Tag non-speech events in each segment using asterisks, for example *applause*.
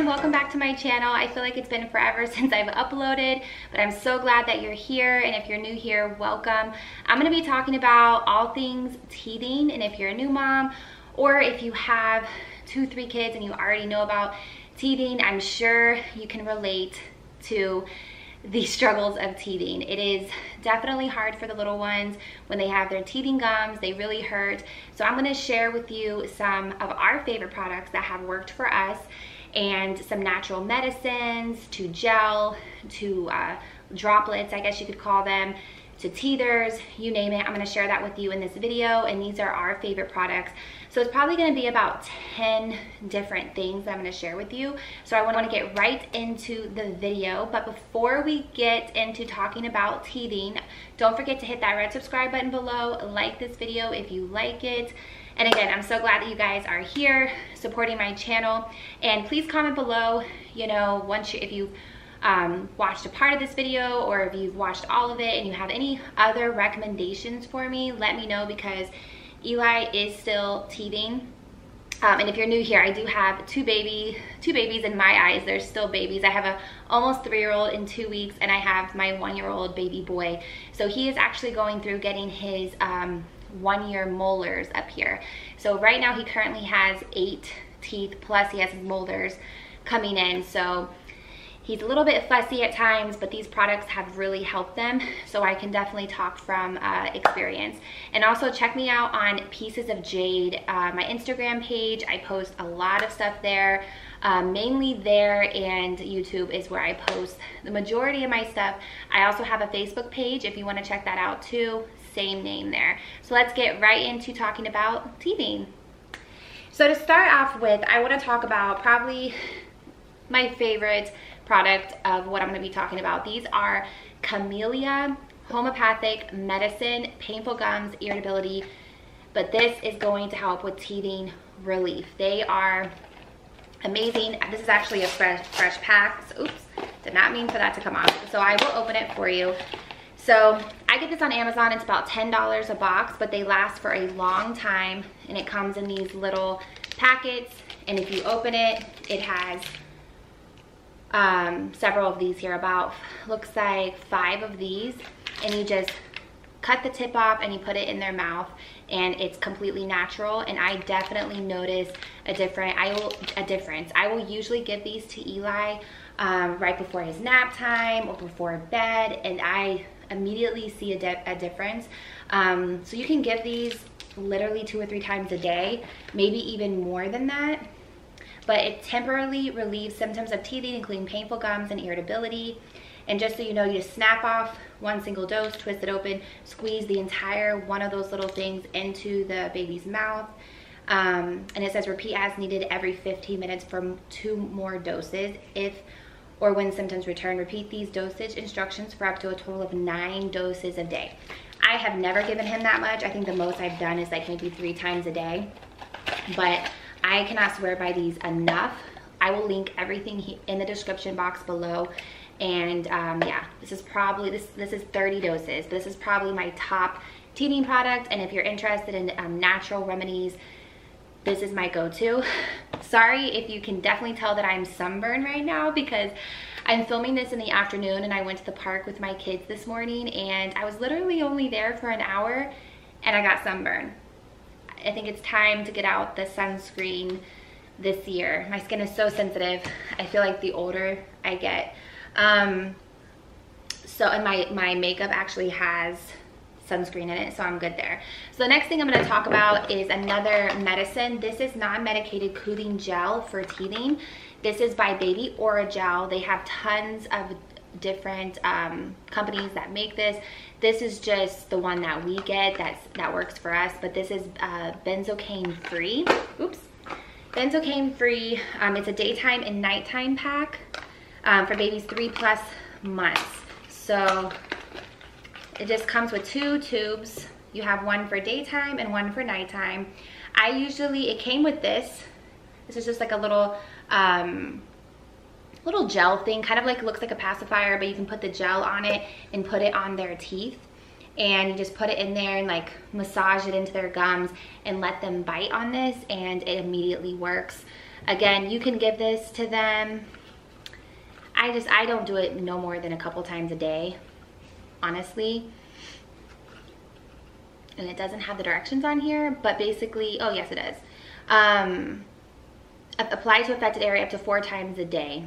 everyone, welcome back to my channel. I feel like it's been forever *laughs* since I've uploaded, but I'm so glad that you're here. And if you're new here, welcome. I'm gonna be talking about all things teething. And if you're a new mom, or if you have two, three kids and you already know about teething, I'm sure you can relate to the *laughs* struggles of teething. It is definitely hard for the little ones when they have their teething gums, they really hurt. So I'm gonna share with you some of our favorite products that have worked for us and some natural medicines to gel to uh, droplets, I guess you could call them, to teethers, you name it. I'm gonna share that with you in this video and these are our favorite products. So it's probably gonna be about 10 different things I'm gonna share with you. So I wanna get right into the video. But before we get into talking about teething, don't forget to hit that red subscribe button below, like this video if you like it. And again, I'm so glad that you guys are here supporting my channel. And please comment below, you know, once you, if you um, watched a part of this video or if you've watched all of it and you have any other recommendations for me, let me know because Eli is still teething. Um, and if you're new here, I do have two baby, two babies in my eyes. They're still babies. I have a almost three-year-old in two weeks, and I have my one-year-old baby boy. So he is actually going through getting his um, one-year molars up here. So right now he currently has eight teeth, plus he has molars coming in. So He's a little bit fussy at times, but these products have really helped them. So I can definitely talk from uh, experience. And also check me out on Pieces of Jayde, uh, my Instagram page. I post a lot of stuff there. Um, mainly there and YouTube is where I post the majority of my stuff. I also have a Facebook page if you want to check that out too. Same name there. So let's get right into talking about teething. So to start off with, I want to talk about probably my favorite product of what I'm gonna be talking about. These are Camilia homeopathic medicine, painful gums, irritability, but this is going to help with teething relief. They are amazing. This is actually a fresh, fresh pack. So, oops, did not mean for that to come off. So I will open it for you. So I get this on Amazon. It's about $10 a box, but they last for a long time. And it comes in these little packets. And if you open it, it has um, several of these here, about. Looks like five of these, and you just cut the tip off and you put it in their mouth and it's completely natural and I definitely notice a different I will a difference. I will usually give these to Eli um, right before his nap time or before bed and I immediately see a, a difference. Um, so you can give these literally two or three times a day maybe even more than that but it temporarily relieves symptoms of teething, including painful gums and irritability. And just so you know, you just snap off one single dose, twist it open, squeeze the entire one of those little things into the baby's mouth. Um, and it says repeat as needed every 15 minutes for two more doses. If or when symptoms return, repeat these dosage instructions for up to a total of nine doses a day. I have never given him that much. I think the most I've done is like maybe three times a day. But I cannot swear by these enough. I will link everything in the description box below. And um, yeah, this is probably, this, this is 30 doses. This is probably my top teething product. And if you're interested in um, natural remedies, this is my go-to. Sorry if you can definitely tell that I'm sunburned right now because I'm filming this in the afternoon and I went to the park with my kids this morning and I was literally only there for an hour and I got sunburned. I think it's time to get out the sunscreen this year. My skin is so sensitive. I feel like the older I get. Um, so, and my, my makeup actually has sunscreen in it, so I'm good there. So the next thing I'm gonna talk about is another medicine. This is non-medicated cooling gel for teething. This is by Baby Orajel. They have tons of different um, companies that make this. This is just the one that we get that's, that works for us, but this is uh, benzocaine free. Oops. Benzocaine free. Um, it's a daytime and nighttime pack um, for babies three plus months. So it just comes with two tubes. You have one for daytime and one for nighttime. I usually, it came with this. This is just like a little um, little gel thing, kind of like looks like a pacifier, but you can put the gel on it and put it on their teeth. And you just put it in there and like massage it into their gums and let them bite on this and it immediately works. Again, you can give this to them. I just, I don't do it no more than a couple times a day, honestly. And it doesn't have the directions on here, but basically, oh yes it does. Um, apply to affected area up to four times a day.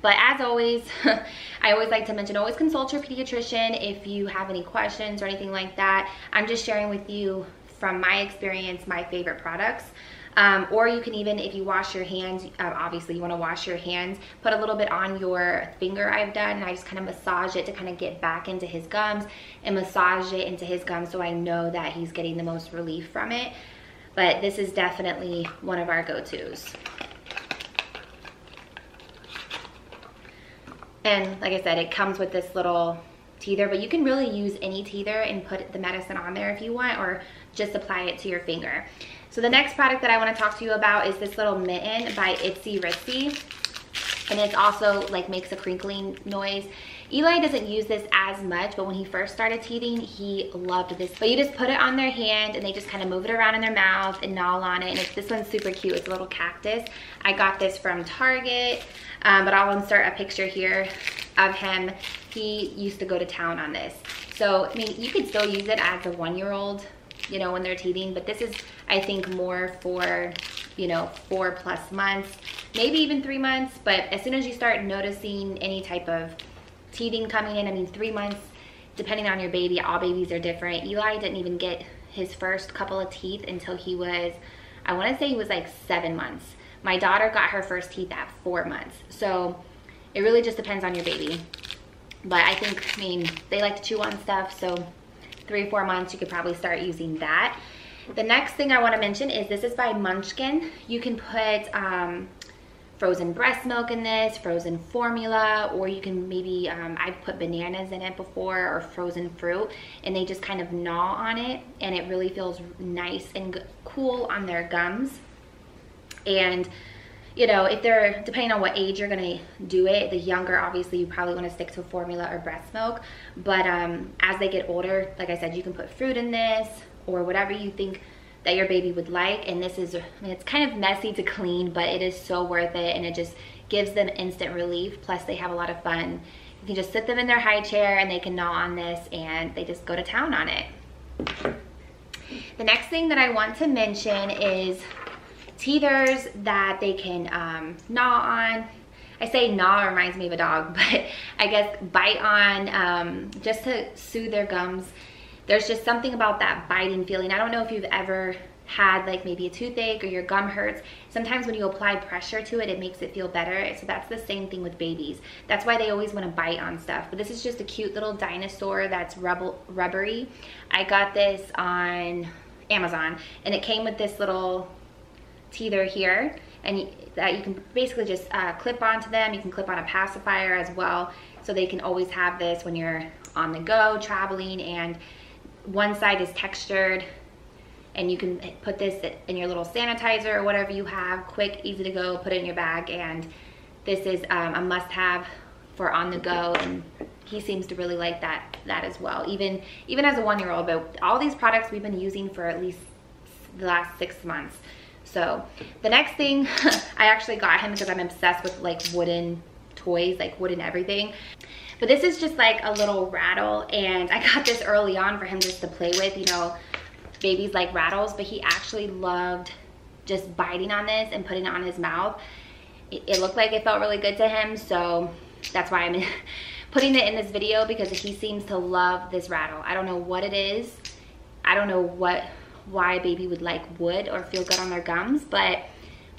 But as always, *laughs* I always like to mention, always consult your pediatrician if you have any questions or anything like that. I'm just sharing with you from my experience, my favorite products. Um, or you can even, if you wash your hands, uh, obviously you want to wash your hands, put a little bit on your finger I've done, and I just kind of massage it to kind of get back into his gums and massage it into his gums so I know that he's getting the most relief from it. But this is definitely one of our go-tos. And like I said, it comes with this little teether, but you can really use any teether and put the medicine on there if you want, or just apply it to your finger. So the next product that I wanna talk to you about is this little mitten by Itzy Ritzy. And it's also like makes a crinkling noise. Eli doesn't use this as much, but when he first started teething, he loved this. But you just put it on their hand and they just kind of move it around in their mouth and gnaw on it. And this one's super cute. It's a little cactus. I got this from Target, um, but I'll insert a picture here of him. He used to go to town on this. So, I mean, you could still use it as a one-year-old, you know, when they're teething, but this is, I think, more for, you know, four plus months, maybe even three months. But as soon as you start noticing any type of teething coming in. I mean, three months, depending on your baby, all babies are different. Eli didn't even get his first couple of teeth until he was, I want to say he was like seven months. My daughter got her first teeth at four months. So it really just depends on your baby. But I think, I mean, they like to chew on stuff. So three, four months, you could probably start using that. The next thing I want to mention is this is by Munchkin. You can put um, frozen breast milk in this, frozen formula, or you can maybe, um, I've put bananas in it before or frozen fruit and they just kind of gnaw on it and it really feels nice and cool on their gums. And you know, if they're, depending on what age you're gonna do it, the younger, obviously you probably wanna stick to formula or breast milk. But um, as they get older, like I said, you can put fruit in this or whatever you think that your baby would like. And this is, I mean, it's kind of messy to clean, but it is so worth it. And it just gives them instant relief. Plus they have a lot of fun. You can just sit them in their high chair and they can gnaw on this and they just go to town on it. The next thing that I want to mention is teethers that they can um, gnaw on. I say gnaw reminds me of a dog, *laughs* but I guess bite on um, just to soothe their gums there's just something about that biting feeling. I don't know if you've ever had like maybe a toothache or your gum hurts. Sometimes when you apply pressure to it it makes it feel better. So that's the same thing with babies. That's why they always want to bite on stuff. But this is just a cute little dinosaur that's rubble, rubbery. I got this on amazon and it came with this little teether here and that you can basically just uh, clip onto them. You can clip on a pacifier as well so they can always have this when you're on the go traveling. And one side is textured and you can put this in your little sanitizer or whatever you have quick easy to go put it in your bag and this is um, a must-have for on the go. And he seems to really like that that as well even even as a one-year-old but all these products we've been using for at least the last six months. So the next thing *laughs* i actually got him because i'm obsessed with like wooden toys like wooden everything but this is just like a little rattle and I got this early on for him just to play with, you know, babies like rattles, but he actually loved just biting on this and putting it on his mouth. It, it looked like it felt really good to him, so that's why I'm *laughs* putting it in this video because he seems to love this rattle. I don't know what it is. I don't know what why a baby would like wood or feel good on their gums, but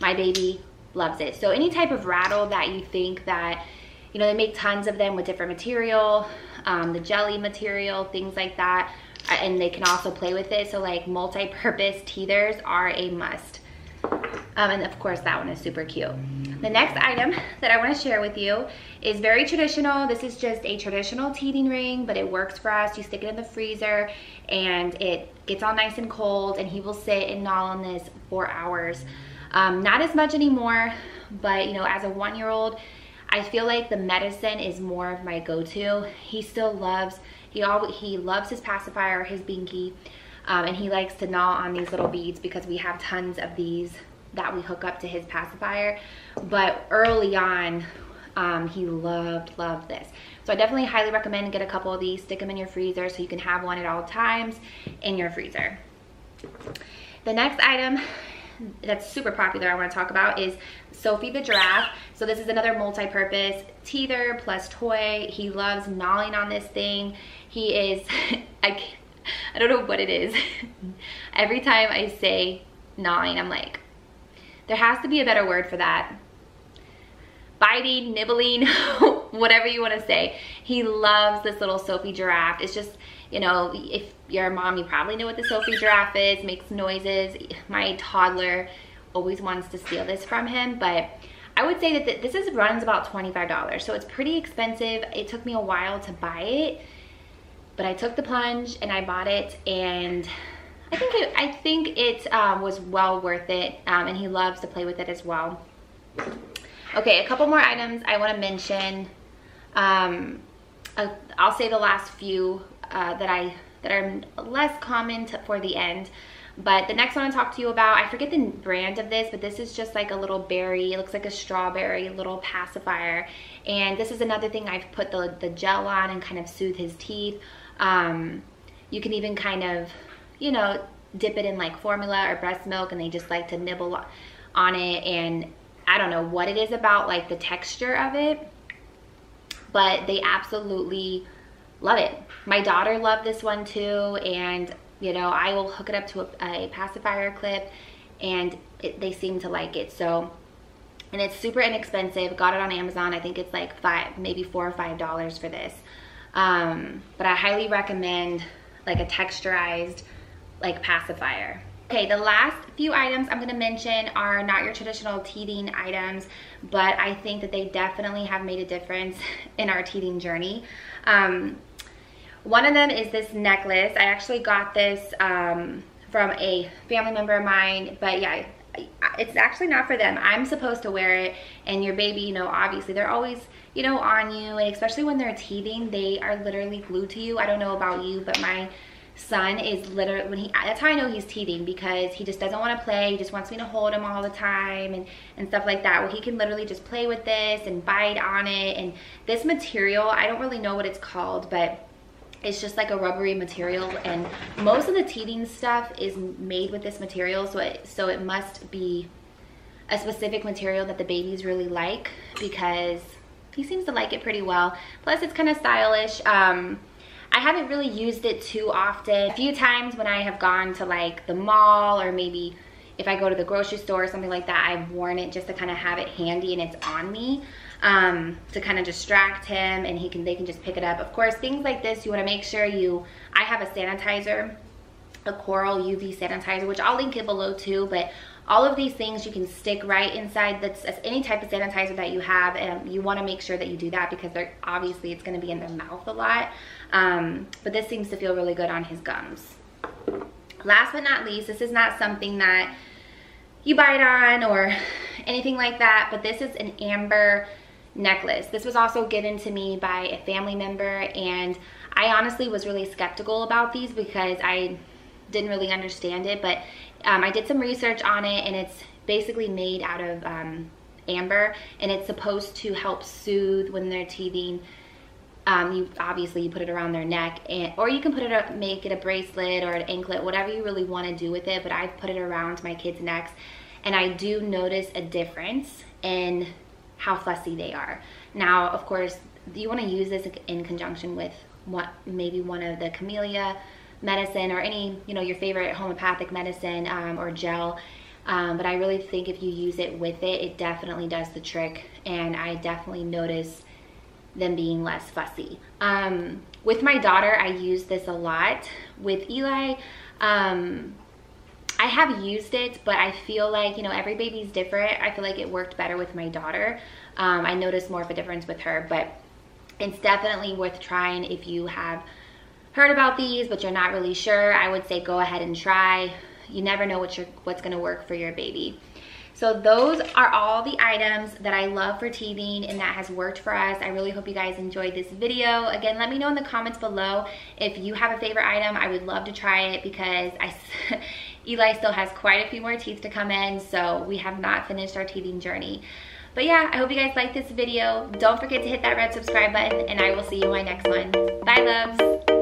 my baby loves it. So any type of rattle that you think that you know, they make tons of them with different material, um, the jelly material, things like that. Uh, and they can also play with it. So like multi-purpose teethers are a must. Um, and of course that one is super cute. The next item that I want to share with you is very traditional. This is just a traditional teething ring, but it works for us. You stick it in the freezer and it gets all nice and cold and he will sit and gnaw on this for hours. Um, not as much anymore, but you know, as a one-year-old, I feel like the medicine is more of my go-to. He still loves, he always, he loves his pacifier, his binky, um, and he likes to gnaw on these little beads because we have tons of these that we hook up to his pacifier. But early on, um, he loved, loved this. So I definitely highly recommend get a couple of these, stick them in your freezer so you can have one at all times in your freezer. The next item that's super popular I want to talk about is Sophie the giraffe. So this is another multi-purpose teether plus toy. He loves gnawing on this thing. He is, *laughs* I, I don't know what it is. *laughs* Every time I say gnawing, I'm like, there has to be a better word for that. Biting, nibbling, *laughs* whatever you want to say. He loves this little Sophie giraffe. It's just, you know, if you're a mom, you probably know what the Sophie giraffe is, makes noises. My toddler always wants to steal this from him, but I would say that this is runs about $25, so it's pretty expensive. It took me a while to buy it, but I took the plunge and I bought it, and I think it, I think it um, was well worth it, um, and he loves to play with it as well. Okay, a couple more items I want to mention. Um, I'll say the last few uh, that I that are less common to, for the end. But the next one I'll talk to you about, I forget the brand of this, but this is just like a little berry. It looks like a strawberry little pacifier. And this is another thing I've put the, the gel on and kind of soothe his teeth. Um, you can even kind of, you know, dip it in like formula or breast milk and they just like to nibble on it. And I don't know what it is about like the texture of it, but they absolutely love it. My daughter loved this one too, and you know, I will hook it up to a, a pacifier clip and it, they seem to like it. So, and it's super inexpensive. Got it on Amazon. I think it's like five, maybe four or five dollars for this. Um, but I highly recommend like a texturized like pacifier. Okay, the last few items I'm gonna mention are not your traditional teething items, but I think that they definitely have made a difference *laughs* in our teething journey. Um, one of them is this necklace. I actually got this um, from a family member of mine, but yeah, it's actually not for them. I'm supposed to wear it and your baby, you know, obviously they're always, you know, on you and especially when they're teething, they are literally glued to you. I don't know about you, but my son is literally, when he, that's how I know he's teething because he just doesn't want to play. He just wants me to hold him all the time and, and stuff like that. Well, he can literally just play with this and bite on it. And this material, I don't really know what it's called, but it's just like a rubbery material and most of the teething stuff is made with this material so it so it must be a specific material that the babies really like because he seems to like it pretty well. Plus it's kind of stylish. Um, I haven't really used it too often. A few times when I have gone to like the mall or maybe if I go to the grocery store or something like that I've worn it just to kind of have it handy and it's on me um, to kind of distract him and he can they can just pick it up. Of course, things like this, you want to make sure you, I have a sanitizer, a Coral UV sanitizer, which I'll link it below too, but all of these things you can stick right inside that's any type of sanitizer that you have and you want to make sure that you do that because they're obviously it's going to be in their mouth a lot um, but this seems to feel really good on his gums last but not least this is not something that you bite on or *sighs* anything like that but this is an amber necklace. This was also given to me by a family member and I honestly was really skeptical about these because I didn't really understand it, but um, I did some research on it and it's basically made out of um, amber and it's supposed to help soothe when they're teething. Um, you obviously you put it around their neck and or you can put it up, make it a bracelet or an anklet, whatever you really want to do with it, but I've put it around my kids' necks and I do notice a difference in how fussy they are. Now, of course, you want to use this in conjunction with what maybe one of the Camilia medicine or any, you know, your favorite homeopathic medicine um, or gel. Um, but I really think if you use it with it, it definitely does the trick. And I definitely notice them being less fussy. Um, with my daughter, I use this a lot. With Eli, um, I have used it, but I feel like, you know, every baby's different. I feel like it worked better with my daughter. Um, I noticed more of a difference with her, but it's definitely worth trying if you have heard about these, but you're not really sure. I would say go ahead and try. You never know what what's gonna work for your baby. So those are all the items that I love for teething and that has worked for us. I really hope you guys enjoyed this video. Again, let me know in the comments below if you have a favorite item. I would love to try it because I, *laughs* Eli still has quite a few more teeth to come in, so we have not finished our teething journey. But yeah, I hope you guys liked this video. Don't forget to hit that red subscribe button, and I will see you in my next one. Bye, loves.